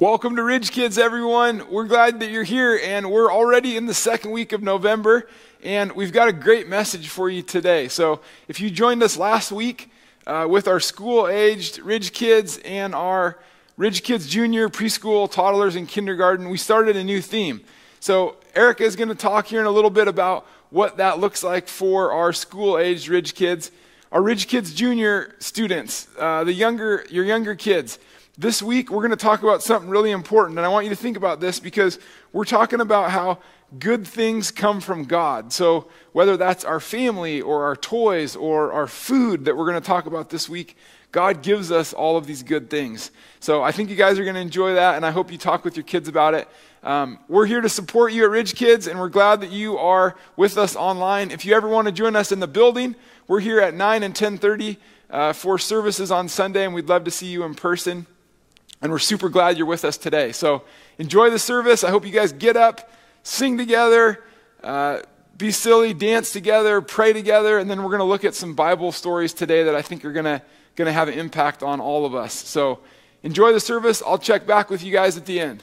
Welcome to Ridge Kids, everyone. We're glad that you're here, and we're already in the second week of November, and we've got a great message for you today. So, if you joined us last week uh, with our school aged Ridge Kids and our Ridge Kids Junior, preschool, toddlers, and kindergarten, we started a new theme. So, Erica is going to talk here in a little bit about what that looks like for our school aged Ridge Kids. Our Ridge Kids Junior students, uh, the younger, your younger kids, this week, we're going to talk about something really important, and I want you to think about this because we're talking about how good things come from God. So, whether that's our family or our toys or our food that we're going to talk about this week, God gives us all of these good things. So, I think you guys are going to enjoy that, and I hope you talk with your kids about it. Um, we're here to support you at Ridge Kids, and we're glad that you are with us online. If you ever want to join us in the building, we're here at 9 and 10:30 uh, for services on Sunday, and we'd love to see you in person. And we're super glad you're with us today. So enjoy the service. I hope you guys get up, sing together, uh, be silly, dance together, pray together, and then we're going to look at some Bible stories today that I think are going to going to have an impact on all of us. So enjoy the service. I'll check back with you guys at the end.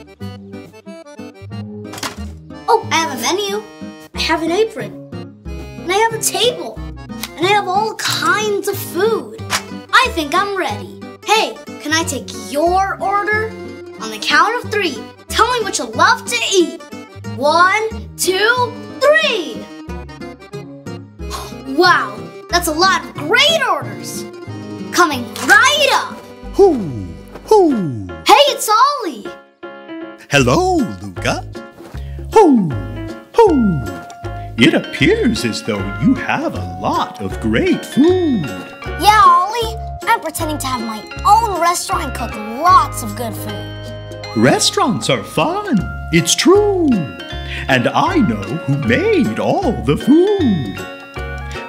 Oh, I have a menu. I have an apron. And I have a table. And I have all kinds of food. I think I'm ready. Hey, can I take your order? On the count of three, tell me what you love to eat. One, two, three. Wow, that's a lot of great orders. Coming right up. Hoo! Hoo! Hey, it's Ollie. Hello, Luca. Hoo! Hoo! It appears as though you have a lot of great food. Yeah, Ollie. I'm pretending to have my own restaurant and cook lots of good food. Restaurants are fun. It's true. And I know who made all the food.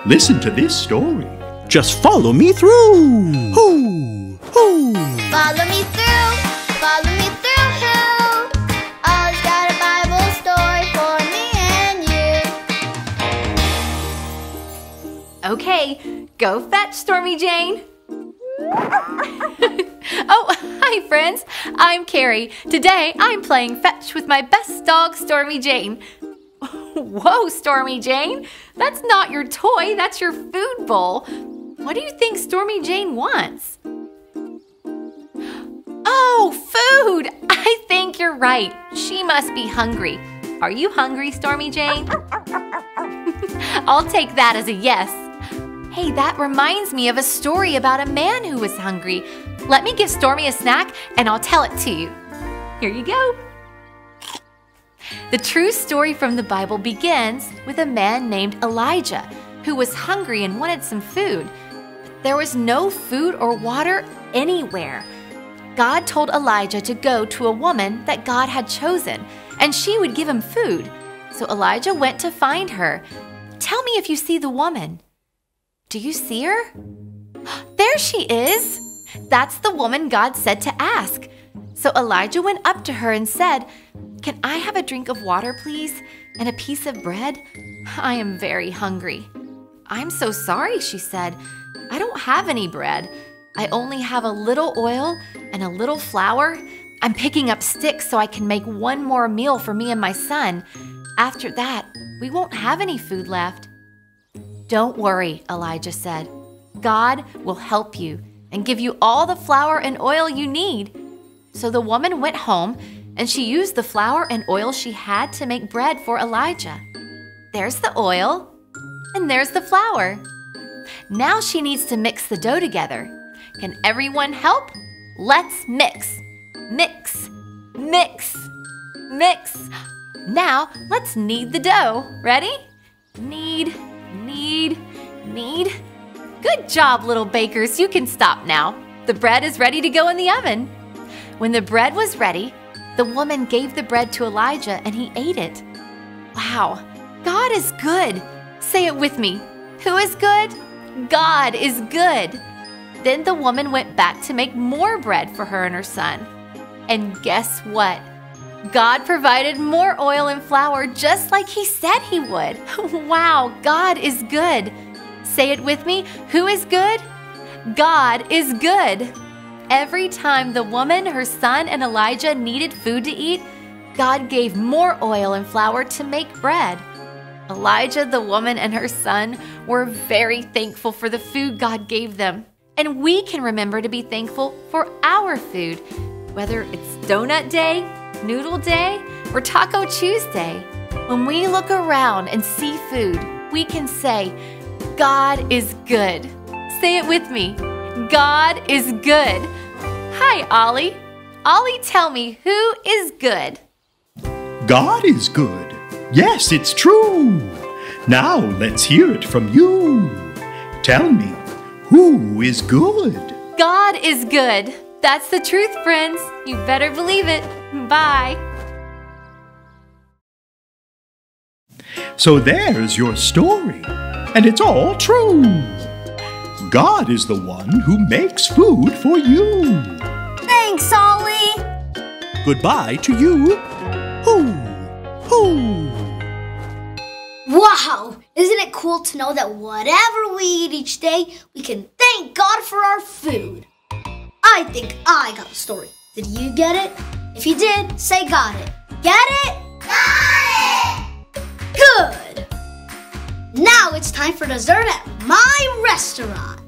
Listen to this story. Just follow me through. Hoo! Hoo! Follow me through, follow me through. Okay, go fetch Stormy Jane. oh, hi, friends. I'm Carrie. Today I'm playing fetch with my best dog, Stormy Jane. Whoa, Stormy Jane. That's not your toy, that's your food bowl. What do you think Stormy Jane wants? Oh, food! I think you're right. She must be hungry. Are you hungry, Stormy Jane? I'll take that as a yes. Hey, that reminds me of a story about a man who was hungry. Let me give Stormy a snack and I'll tell it to you. Here you go. The true story from the Bible begins with a man named Elijah who was hungry and wanted some food. There was no food or water anywhere. God told Elijah to go to a woman that God had chosen, and she would give him food. So Elijah went to find her. Tell me if you see the woman. Do you see her? There she is! That's the woman God said to ask. So Elijah went up to her and said, Can I have a drink of water, please? And a piece of bread? I am very hungry. I'm so sorry, she said. I don't have any bread. I only have a little oil and a little flour. I'm picking up sticks so I can make one more meal for me and my son. After that, we won't have any food left. Don't worry, Elijah said. God will help you and give you all the flour and oil you need. So the woman went home and she used the flour and oil she had to make bread for Elijah. There's the oil and there's the flour. Now she needs to mix the dough together. Can everyone help? Let's mix. Mix. Mix. Mix. Now let's knead the dough. Ready? Knead, knead, knead. Good job, little bakers. You can stop now. The bread is ready to go in the oven. When the bread was ready, the woman gave the bread to Elijah and he ate it. Wow, God is good. Say it with me. Who is good? God is good. Then the woman went back to make more bread for her and her son. And guess what? God provided more oil and flour just like He said He would. wow, God is good. Say it with me. Who is good? God is good. Every time the woman, her son, and Elijah needed food to eat, God gave more oil and flour to make bread. Elijah, the woman, and her son were very thankful for the food God gave them. And we can remember to be thankful for our food, whether it's Donut Day, Noodle Day, or Taco Tuesday. When we look around and see food, we can say, God is good. Say it with me God is good. Hi, Ollie. Ollie, tell me who is good? God is good. Yes, it's true. Now let's hear it from you. Tell me, who is good? God is good. That's the truth, friends. You better believe it. Bye. So there's your story, and it's all true. God is the one who makes food for you. Thanks, Ollie. Goodbye to you. Hoo, hoo. Wow! Isn't it cool to know that whatever we eat each day, we can thank God for our food? I think I got the story. Did you get it? If you did, say got it. Get it? Got it! Good! Now it's time for dessert at my restaurant.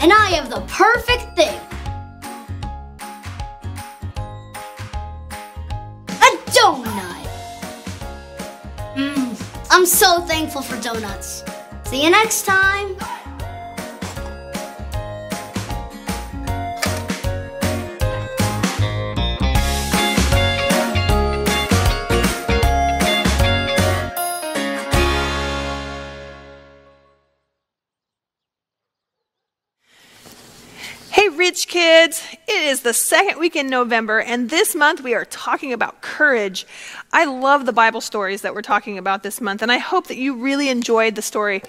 And I have the perfect thing. A donut. Mmm, I'm so thankful for donuts. See you next time. Kids! It is the second week in November, and this month we are talking about courage. I love the Bible stories that we're talking about this month, and I hope that you really enjoyed the story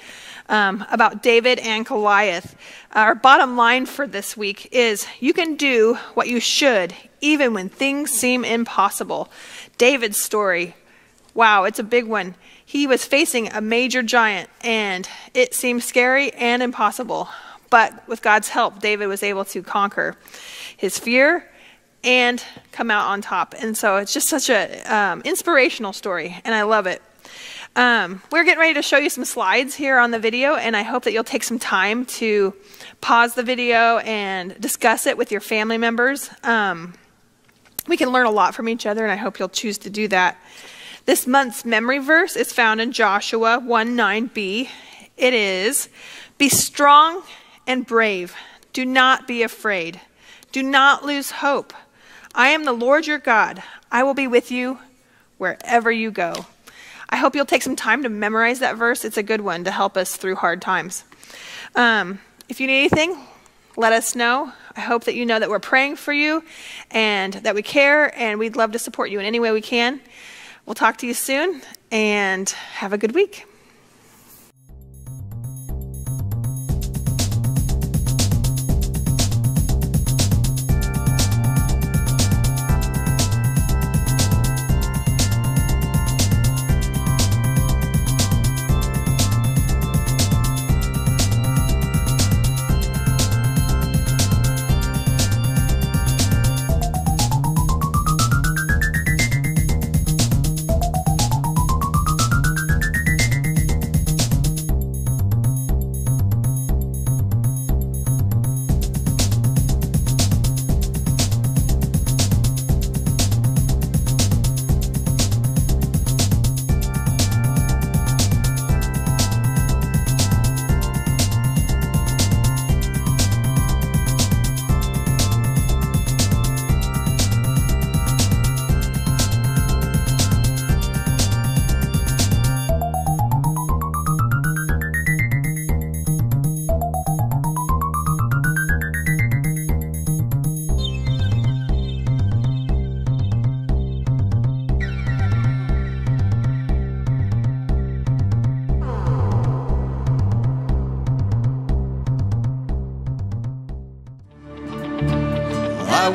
um, about David and Goliath. Our bottom line for this week is you can do what you should, even when things seem impossible. David's story Wow, it's a big one. He was facing a major giant, and it seemed scary and impossible. But with God's help, David was able to conquer his fear and come out on top. And so it's just such an um, inspirational story, and I love it. Um, we're getting ready to show you some slides here on the video, and I hope that you'll take some time to pause the video and discuss it with your family members. Um, we can learn a lot from each other, and I hope you'll choose to do that. This month's memory verse is found in Joshua 1 9b. It is Be strong and brave. Do not be afraid. Do not lose hope. I am the Lord your God. I will be with you wherever you go. I hope you'll take some time to memorize that verse. It's a good one to help us through hard times. Um, if you need anything, let us know. I hope that you know that we're praying for you and that we care, and we'd love to support you in any way we can. We'll talk to you soon, and have a good week.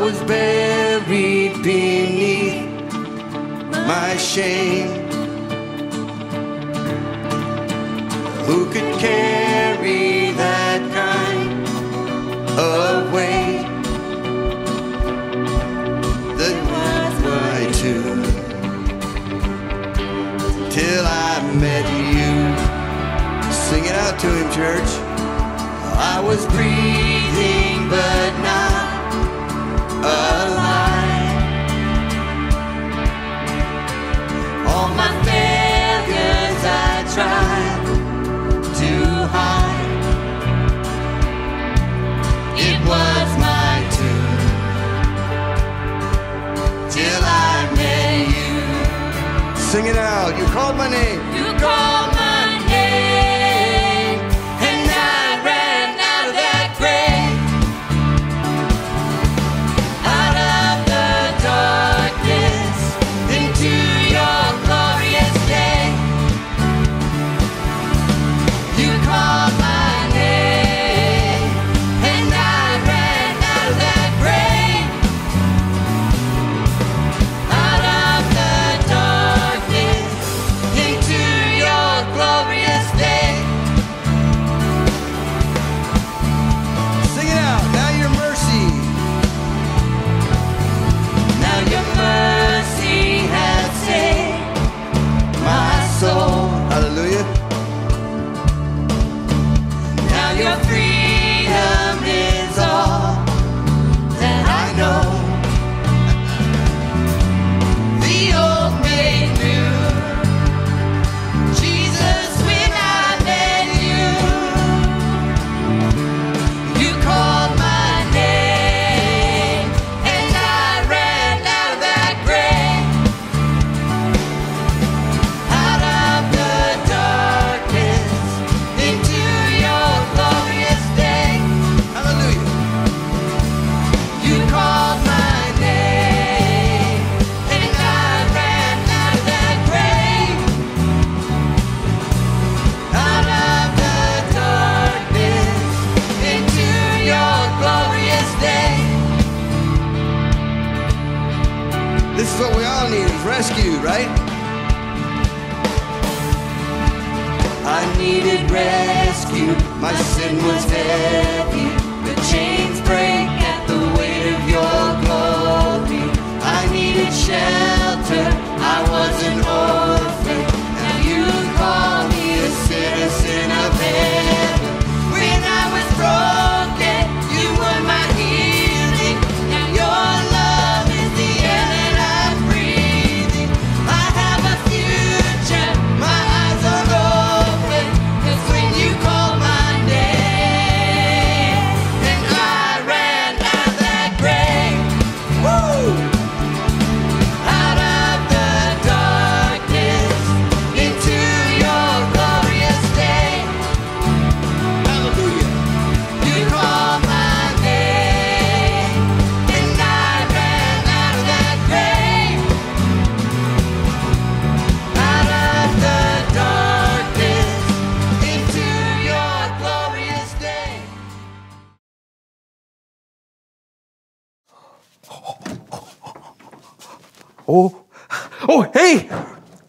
Was buried beneath my shame. Who could carry that kind of weight? That was my tomb till I met you. Sing it out to him, church. I was breathing, Sing it out. You called my name.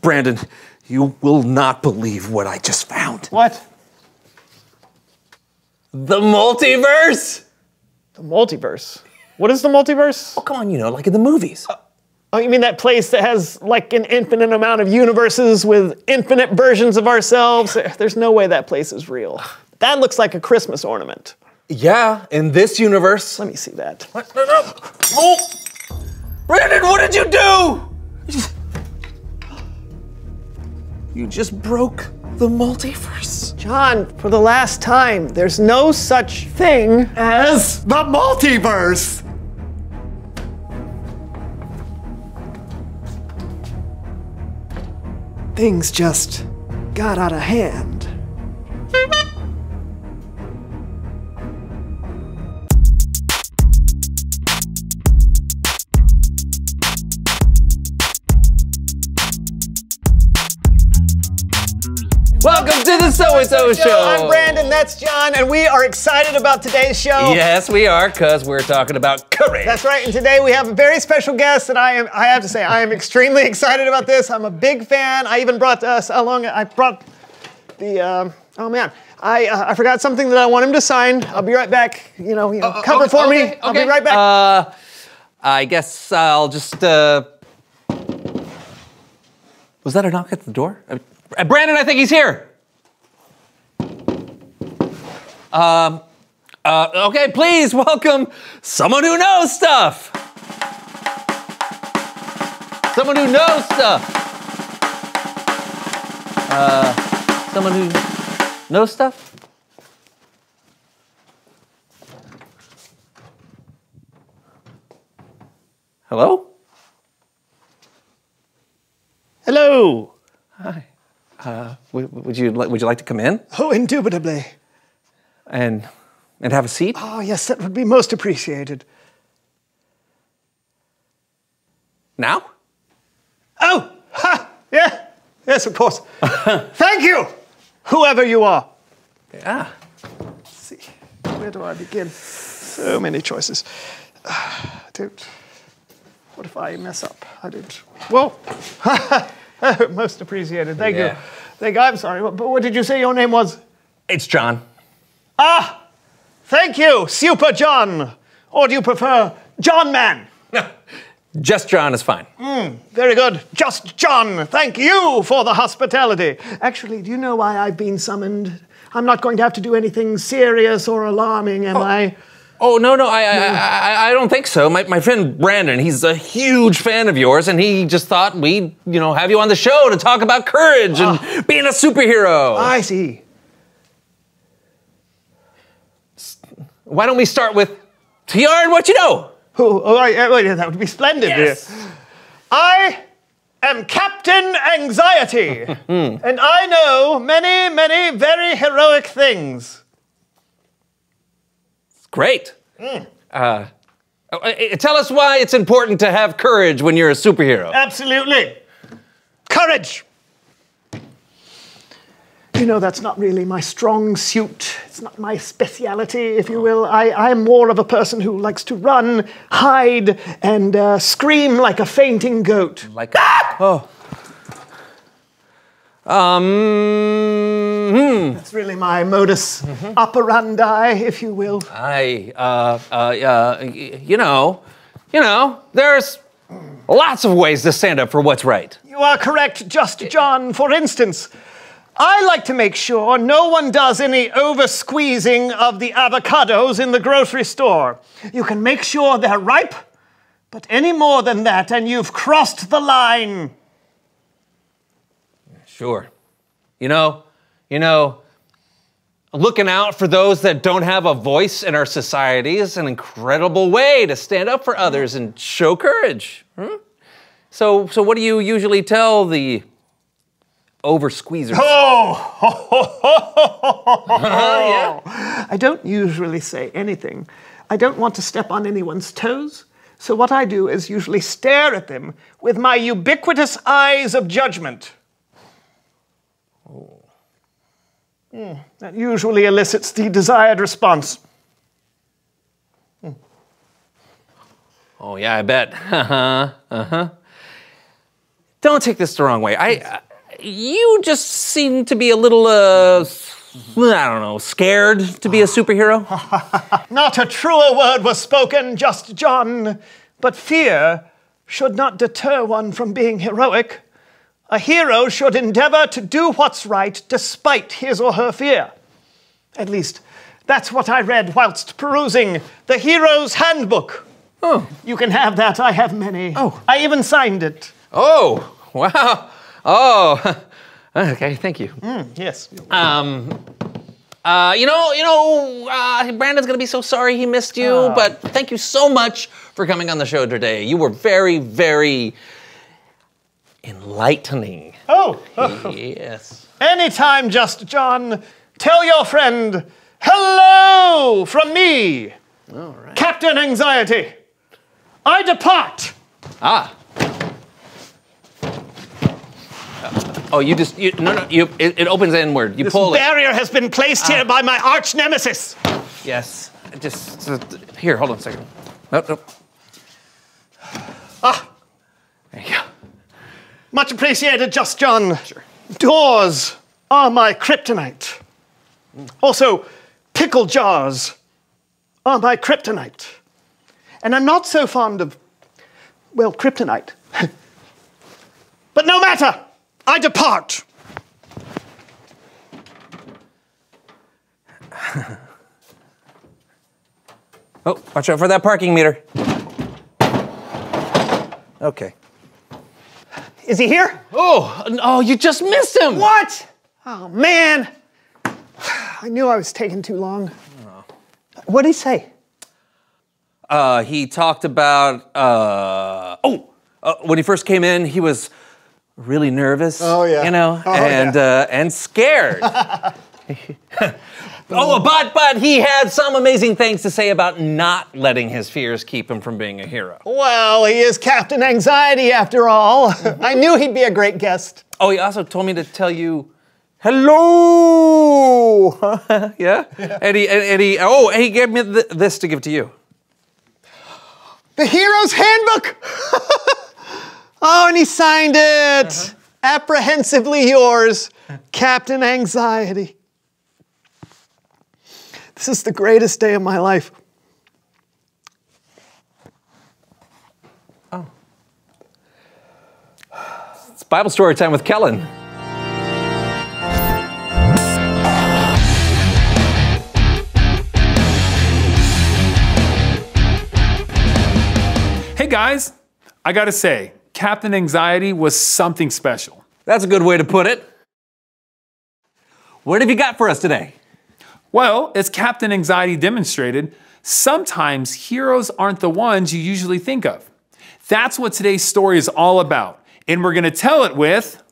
Brandon, you will not believe what I just found. What? The multiverse. The multiverse. What is the multiverse? Oh, come on, you know, like in the movies. Uh, oh, you mean that place that has like an infinite amount of universes with infinite versions of ourselves? Eh, there's no way that place is real. That looks like a Christmas ornament. Yeah, in this universe. Let me see that. What? No, no. Oh, Brandon, what did you do? You just broke the multiverse. John, for the last time, there's no such thing as The multiverse! things just got out of hand. Welcome to the So and So Show. I'm Brandon, that's John, and we are excited about today's show. Yes, we are, because we're talking about courage. That's right, and today we have a very special guest, and I am I have to say I am extremely excited about this. I'm a big fan. I even brought us along. I brought the um, oh man. I, uh, I forgot something that I want him to sign. I'll be right back. You know, you know, cover for me. I'll be right back. Uh, I guess I'll just. Uh... Was that a knock at the door? Uh, Brandon, I think he's here. Um. Uh, okay, please welcome someone who knows stuff. Someone who knows stuff. Uh, someone who knows stuff. Hello? Hello. Hi. Uh, would, would you like Would you like to come in Oh, indubitably. and and have a seat? Oh, yes, that would be most appreciated. Now? Oh, ha, yeah, yes, of course. Thank you, whoever you are. Yeah. Let's see, where do I begin? So many choices. Ah, I don't. What if I mess up? I don't. Well, most appreciated. Thank Yeah. you. Thank. I'm sorry, but what did you say your name was? It's John. Ah, thank you, Super John. Or do you prefer John Man? No, Just John is fine. Very good. Just John, thank you for the hospitality. Actually, do you know why I've been summoned? I'm not going to have to do anything serious or alarming, am I? Oh no no I I, I, I don't think so. My, my friend Brandon, he's a huge fan of yours, and he just thought we'd you know have you on the show to talk about courage and being a superhero. I see. Why don't we start with TR and what you know? Oh, oh, right, uh, that would be splendid. Yes. I am Captain Anxiety, and I know many, many very heroic things. Great. Uh, uh, uh, tell us why it's important to have courage when you're a superhero. Absolutely. Courage. You know, that's not really my strong suit. It's not my speciality, if you will. I, I'm more of a person who likes to run, hide, and uh, scream like a fainting goat. Like, a. oh. Um, hmm. That's really my modus operandi, if you will. I, uh, uh, uh, you know, you know, there's lots of ways to stand up for what's right. You are correct, Just John. For instance, I like to make sure no one does any over squeezing of the avocados in the grocery store. You can make sure they're ripe, but any more than that, and you've crossed the line. Sure. You know, you know, looking out for those that don't have a voice in our society is an incredible way to stand up for others and show courage. hmm? So, so what do you usually tell the over squeezers? Oh, I don't usually say anything. I don't want to step on anyone's toes. So, what I do is usually stare at them with my ubiquitous eyes of judgment. Hmm, that usually elicits the desired response. Oh yeah, I bet. Uh huh. Uh huh. Don't take this the wrong way. I, uh, you just seem to be a little, uh, I don't know, scared to be a superhero. Not a truer word was spoken, just John. But fear should not deter one from being heroic. A hero should endeavor to do what's right despite his or her fear. At least, that's what I read whilst perusing the Hero's Handbook. Oh. You can have that. I have many. Oh. I even signed it. Oh, wow. Oh, okay. Thank you. Yes. Um, uh, you know, you know, uh, Brandon's gonna be so sorry he missed you, Ah. but thank you so much for coming on the show today. You were very, very enlightening. Oh, Yes. anytime, just John. Tell your friend, hello from me, All right. Captain Anxiety. I depart. Ah. Oh, you just you, no no you it, it opens inward. You This pull it. This barrier has been placed here by my arch nemesis. Yes. Just uh, here. Hold on a second. Nope. Nope. Ah, There you go. Much appreciated, Just John. Sure. Doors are my kryptonite. Also, pickle jars are my kryptonite. And I'm not so fond of, well, kryptonite. but no matter, I depart. Oh, watch out for that parking meter. Okay. Is he here? Oh, oh, you just missed him. What? Oh, man. I knew I was taking too long. What did he say? Uh, he talked about uh, oh, uh, when he first came in, he was really nervous. Oh, yeah. you know, Oh, and uh, and scared. oh, but but he had some amazing things to say about not letting his fears keep him from being a hero. Well, he is Captain Anxiety after all. I knew he'd be a great guest. Oh, he also told me to tell you. Hello, yeah, and he and, and he oh he gave me th- this to give to you. The Hero's Handbook! oh, and he signed it. Uh-huh. Apprehensively yours, Captain Anxiety. This is the greatest day of my life. Oh. It's Bible story time with Kellen. Hey guys, I gotta say, Captain Anxiety was something special. That's a good way to put it. What have you got for us today? Well, as Captain Anxiety demonstrated, sometimes heroes aren't the ones you usually think of. That's what today's story is all about, and we're gonna tell it with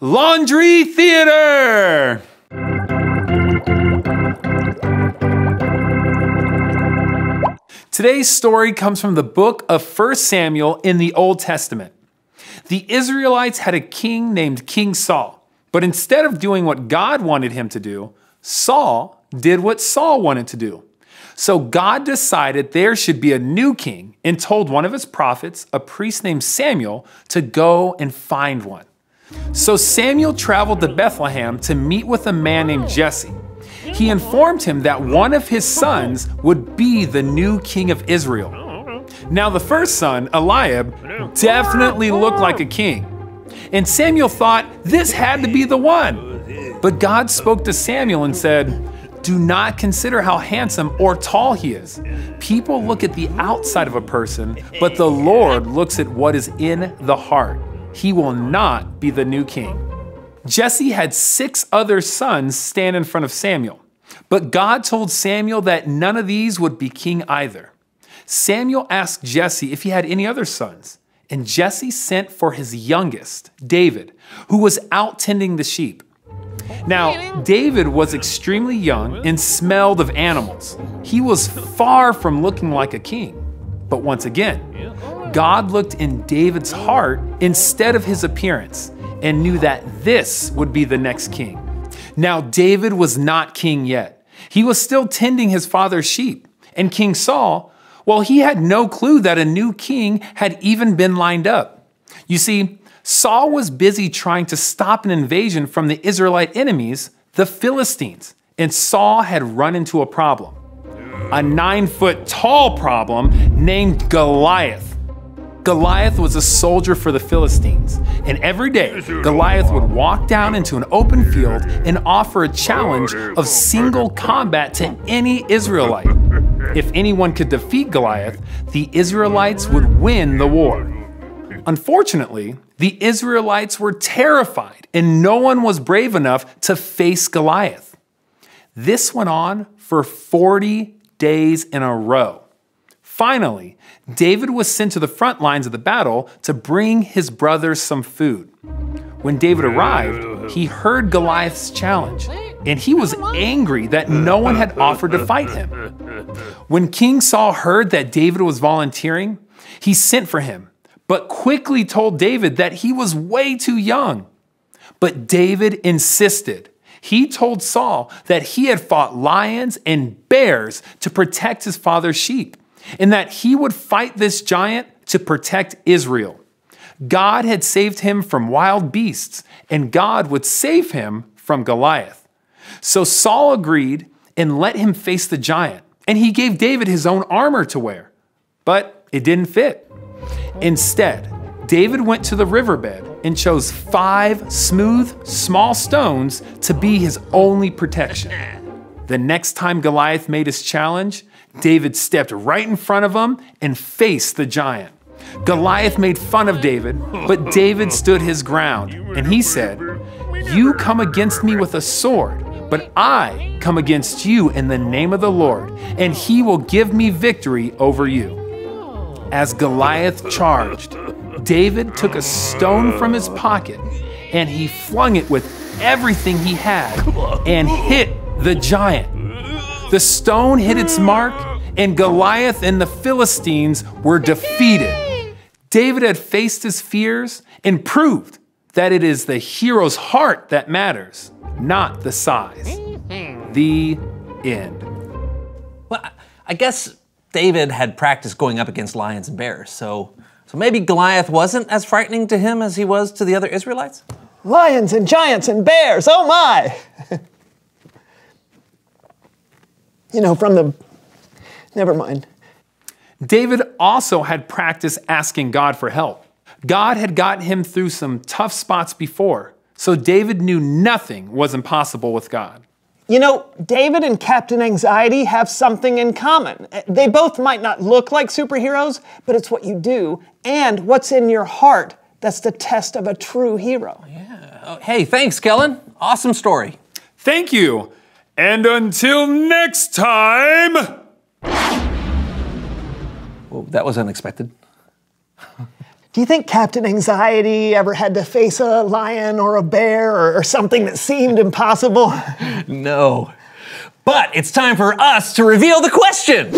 Laundry Theater! Today's story comes from the book of 1 Samuel in the Old Testament. The Israelites had a king named King Saul, but But instead of doing what God wanted him to do, Saul did what Saul wanted to do. So God decided there should be a new king and told one of his prophets, a priest named Samuel, to go and find one. So Samuel traveled to Bethlehem to meet with a man named Jesse. He informed him that one of his sons would be the new king of Israel. Now, the first son, Eliab, definitely looked like a king. And Samuel thought this had to be the one. But God spoke to Samuel and said, Do not consider how handsome or tall he is. People look at the outside of a person, but the Lord looks at what is in the heart. He will not be the new king. Jesse had six other sons stand in front of Samuel, but God told Samuel that none of these would be king either. Samuel asked Jesse if he had any other sons, and Jesse sent for his youngest, David, who was out tending the sheep. Now, David was extremely young and smelled of animals. He was far from looking like a king. But once again, God looked in David's heart instead of his appearance and knew that this would be the next king. Now, David was not king yet. He was still tending his father's sheep. And King Saul, well, he had no clue that a new king had even been lined up. You see, Saul was busy trying to stop an invasion from the Israelite enemies, the Philistines, and Saul had run into a problem. A nine foot tall problem named Goliath. Goliath was a soldier for the Philistines, and every day Goliath would walk down into an open field and offer a challenge of single combat to any Israelite. If anyone could defeat Goliath, the Israelites would win the war. Unfortunately, the Israelites were terrified, and no one was brave enough to face Goliath. This went on for 40 days in a row. Finally, David was sent to the front lines of the battle to bring his brothers some food. When David arrived, he heard Goliath's challenge, and he was angry that no one had offered to fight him. When King Saul heard that David was volunteering, he sent for him, but quickly told David that he was way too young. But David insisted. He told Saul that he had fought lions and bears to protect his father's sheep, and that he would fight this giant to protect Israel. God had saved him from wild beasts, and God would save him from Goliath. So Saul agreed and let him face the giant, and he gave David his own armor to wear. But it didn't fit. Instead, David went to the riverbed and chose five smooth, small stones to be his only protection. The next time Goliath made his challenge, David stepped right in front of him and faced the giant. Goliath made fun of David, but David stood his ground, and he said, You come against me with a sword, but I come against you in the name of the Lord, and he will give me victory over you. As Goliath charged, David took a stone from his pocket and he flung it with everything he had and hit the giant. The stone hit its mark, and Goliath and the Philistines were defeated. David had faced his fears and proved that it is the hero's heart that matters, not the size. The end. Well, I- guess David had practiced going up against lions and bears, so so maybe Goliath wasn't as frightening to him as he was to the other Israelites. Lions and giants and bears, oh my! you know, from the. Never mind. David also had practiced asking God for help. God had gotten him through some tough spots before, so David knew nothing was impossible with God. You know, David and Captain Anxiety have something in common. They both might not look like superheroes, but it's what you do and what's in your heart that's the test of a true hero. Oh, hey, thanks, Kellen. Awesome story. Thank you. And until next time. Well, that was unexpected. Do you think Captain Anxiety ever had to face a lion or a bear or, or something that seemed impossible? No. But it's time for us to reveal the question.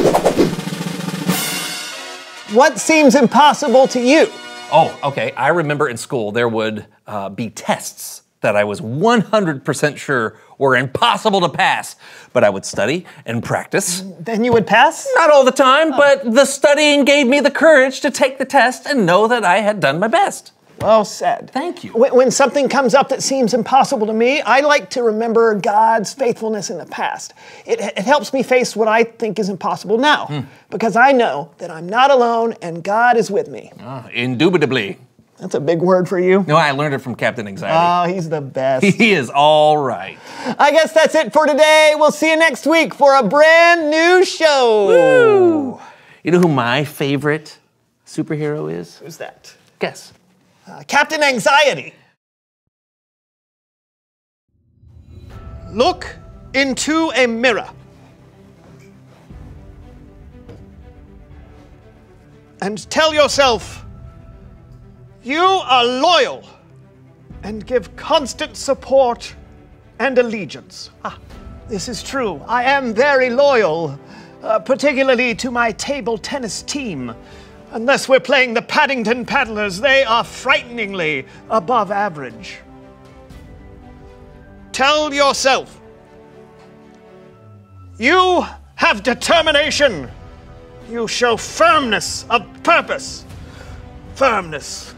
What seems impossible to you? Oh, okay. I remember in school there would uh, be tests that I was 100% sure were impossible to pass, but I would study and practice. Then you would pass? Not all the time, but the studying gave me the courage to take the test and know that I had done my best. Well said. Thank you. When, when something comes up that seems impossible to me, I like to remember God's faithfulness in the past. It, it helps me face what I think is impossible now because I know that I'm not alone and God is with me. Ah, indubitably. That's a big word for you. No, I learned it from Captain Anxiety. Oh, he's the best. he is all right. I guess that's it for today. We'll see you next week for a brand new show. You know who my favorite superhero is? Who's that? Guess. Uh, Captain Anxiety. Look into a mirror. And tell yourself you are loyal and give constant support and allegiance. Ah, this is true. I am very loyal, uh, particularly to my table tennis team. Unless we're playing the Paddington Paddlers, they are frighteningly above average. Tell yourself you have determination. You show firmness of purpose. Firmness.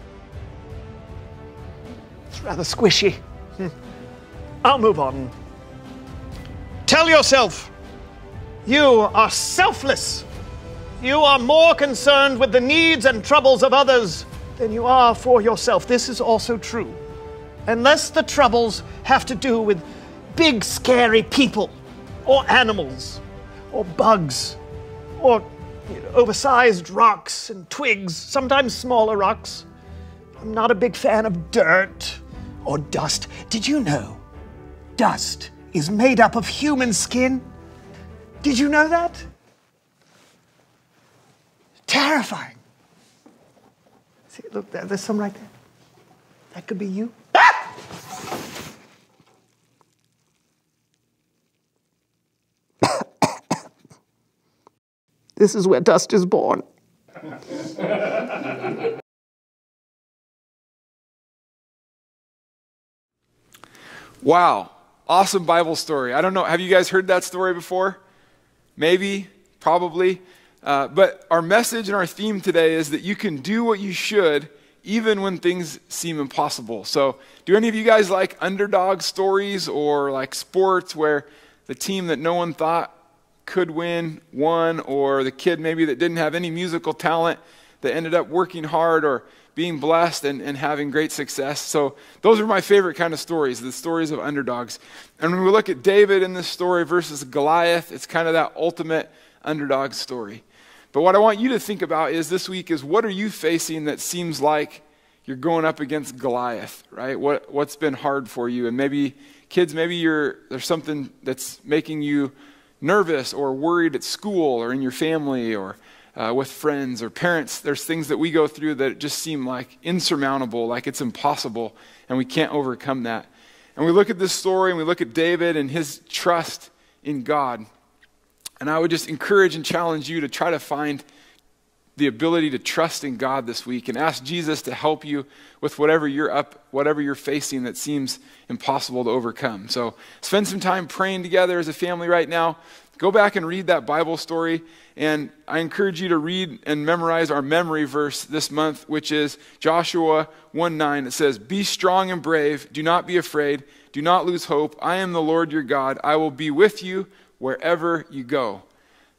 Rather squishy. Hmm. I'll move on. Tell yourself you are selfless. You are more concerned with the needs and troubles of others than you are for yourself. This is also true. Unless the troubles have to do with big, scary people, or animals, or bugs, or you know, oversized rocks and twigs, sometimes smaller rocks. I'm not a big fan of dirt or dust. Did you know dust is made up of human skin? Did you know that? Terrifying. See, look, there, there's some right there. That could be you. this is where dust is born. Wow. Awesome Bible story. I don't know. Have you guys heard that story before? Maybe, probably. Uh, but our message and our theme today is that you can do what you should even when things seem impossible. So, do any of you guys like underdog stories or like sports where the team that no one thought could win won, or the kid maybe that didn't have any musical talent that ended up working hard or being blessed and, and having great success. So, those are my favorite kind of stories, the stories of underdogs. And when we look at David in this story versus Goliath, it's kind of that ultimate underdog story. But what I want you to think about is this week is what are you facing that seems like you're going up against Goliath, right? What, what's been hard for you? And maybe, kids, maybe you're, there's something that's making you nervous or worried at school or in your family or uh, with friends or parents. There's things that we go through that just seem like insurmountable, like it's impossible, and we can't overcome that. And we look at this story and we look at David and his trust in God. And I would just encourage and challenge you to try to find the ability to trust in God this week and ask Jesus to help you with whatever you're up, whatever you're facing that seems impossible to overcome. So spend some time praying together as a family right now. Go back and read that Bible story. And I encourage you to read and memorize our memory verse this month, which is Joshua 1 9. It says, Be strong and brave. Do not be afraid. Do not lose hope. I am the Lord your God. I will be with you wherever you go.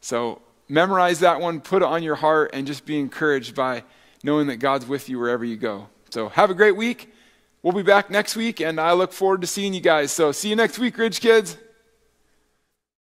So memorize that one, put it on your heart, and just be encouraged by knowing that God's with you wherever you go. So have a great week. We'll be back next week, and I look forward to seeing you guys. So see you next week, Ridge Kids.